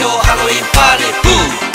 Tokyo Halloween party.